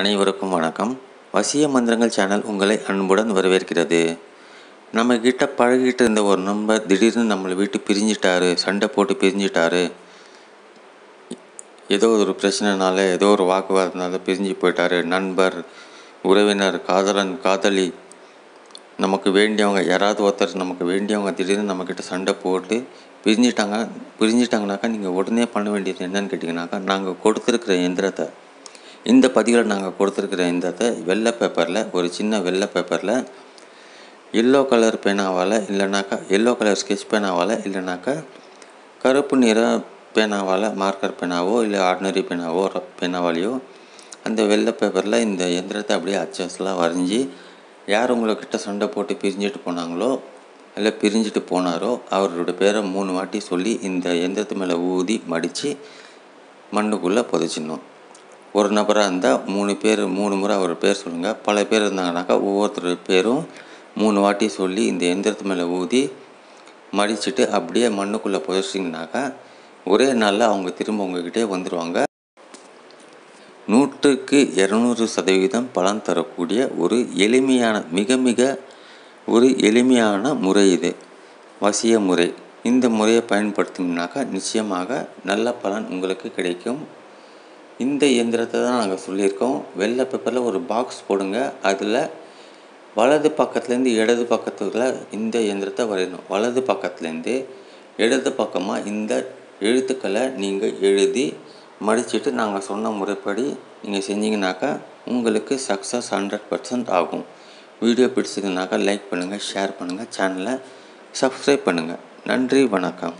அனைவருக்கும் வணக்கம். வசிய மந்திரங்கள் சேனல் உங்களை அன்புடன் வரவேற்கிறது. நம்ம கிட்ட பழகிட்டு இருந்த ஒரு நண்பர் திடீர்னு நம்மளை விட்டு பிரிஞ்சிட்டாரு சண்டை போட்டு பிரிஞ்சிட்டாரு. ஏதோ ஒரு பிரச்சனைனால ஏதோ ஒரு வாக்குவாதத்தினால பிரிஞ்சு போயிட்டாரு. நண்பர் உறவினர் காதலன் காதலி நமக்கு வேண்டியவங்க யாராவது ஒருத்தர் நமக்கு வேண்டியவங்க திடீர்னு நம்மக்கிட்ட சண்டை போட்டு பிரிஞ்சிட்டாங்க பிரிஞ்சிட்டாங்கனாக்கா நீங்கள் உடனே பண்ண வேண்டியது என்னன்னு கேட்டிங்கனாக்கா நாங்கள் கொடுத்துருக்குற எந்திரத்தை இந்த பதிவில் நாங்கள் கொடுத்துருக்குற எந்திரத்தை வெள்ளை பேப்பரில் ஒரு சின்ன வெள்ளை பேப்பரில் எல்லோ கலர் பேனாவால் இல்லைனாக்கா எல்லோ கலர் ஸ்கெட்ச் பேனாவால் இல்லைனாக்கா கருப்பு நிற பேனாவால் மார்க்கர் பேனாவோ இல்லை ஆர்டினரி பேனாவோ பேனாவாலேயோ அந்த வெள்ளை பேப்பரில் இந்த எந்திரத்தை அப்படியே அச்சஸ்லாம் வரைஞ்சி யார் உங்கள்கிட்ட சண்டை போட்டு பிரிஞ்சுட்டு போனாங்களோ இல்லை பிரிஞ்சுட்டு போனாரோ அவரோட பேரை மூணு வாட்டி சொல்லி இந்த எந்திரத்து மேலே ஊதி மடித்து மண்ணுக்குள்ளே புதைச்சிடணும். ஒரு நபராக இருந்தால் மூணு பேர் மூணு முறை அவர் பேர் சொல்லுங்கள் பல பேர் இருந்தாங்கனாக்கா ஒவ்வொருத்தர் பேரும் மூணு வாட்டி சொல்லி இந்த எந்திரத்து மேலே ஊதி மடிச்சுட்டு அப்படியே மண்ணுக்குள்ளே புதைச்சிங்கனாக்கா ஒரே நாளில் அவங்க திரும்ப உங்ககிட்டே வந்துடுவாங்க நூற்றுக்கு இரநூறு சதவீதம் பலன் தரக்கூடிய ஒரு எளிமையான மிக மிக ஒரு எளிமையான முறை இது. வசிய முறை. இந்த முறையை பயன்படுத்தினாக்கா நிச்சயமாக நல்ல பலன் உங்களுக்கு கிடைக்கும். இந்த இயந்திரத்தை தான் நாங்கள் சொல்லியிருக்கோம். வெள்ளை பேப்பரில் ஒரு பாக்ஸ் போடுங்க. அதில் வலது பக்கத்துலேருந்து இடது பக்கத்தில் இந்த இயந்திரத்தை வரையணும். வலது பக்கத்துலேருந்து இடது பக்கமாக இந்த எழுத்துக்களை நீங்கள் எழுதி மடிச்சுட்டு நாங்கள் சொன்ன முறைப்படி நீங்கள் செஞ்சீங்கனாக்கா உங்களுக்கு சக்ஸஸ் ஹண்ட்ரட் பர்சன்ட் ஆகும். வீடியோ பிடிச்சதுனாக்கா லைக் பண்ணுங்கள் ஷேர் பண்ணுங்கள் சேனலை சப்ஸ்கிரைப் பண்ணுங்கள் நன்றி வணக்கம்.